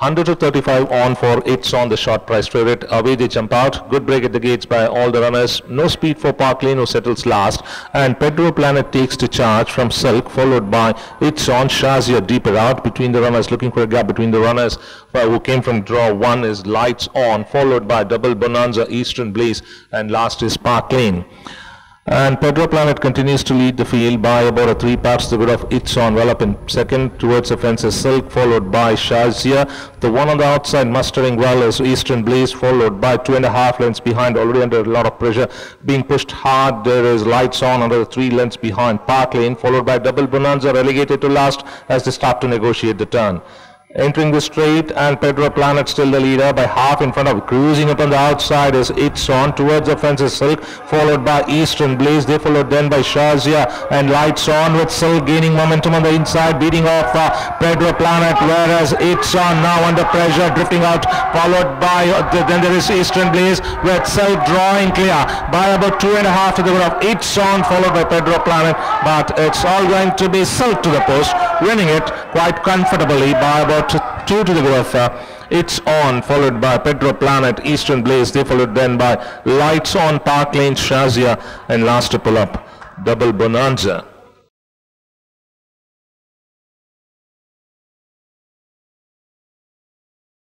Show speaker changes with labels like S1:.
S1: 100 to 35 on for It's on the short price favorite. Away they jump out. Good break at the gates by all the runners. No speed for Park Lane who settles last. And Pedro Planet takes to charge from Silk followed by It's on Shazia deeper out between the runners looking for a gap between the runners who came from draw one is Lights On followed by Double Bonanza Eastern Blaze and last is Park Lane. And Pedro Planet continues to lead the field by about a three parts the good of It's On well up in second towards the fence is Silk followed by Shazia. The one on the outside mustering well is Eastern Blaze followed by two and a half lengths behind already under a lot of pressure being pushed hard. There is Lights On under the three lengths behind Park Lane followed by Double Bonanza relegated to last as they start to negotiate the turn. Entering the straight and Pedro Planet still the leader by half in front of cruising up on the outside is It's On towards the fence is Silk followed by Eastern Blaze. They followed then by Shazia and Lights On with Silk gaining momentum on the inside beating off uh, Pedro Planet whereas It's On now under pressure drifting out followed by uh, then there is Eastern Blaze with Silk drawing clear by about two and a half to the of It's On followed by Pedro Planet. But it's all going to be Silk to the post winning it quite comfortably by about two to the of uh, It's On, followed by Pedro Planet, Eastern Blaze. They followed then by Lights On, Park Lane, Shazia, and last to pull up, Double Bonanza.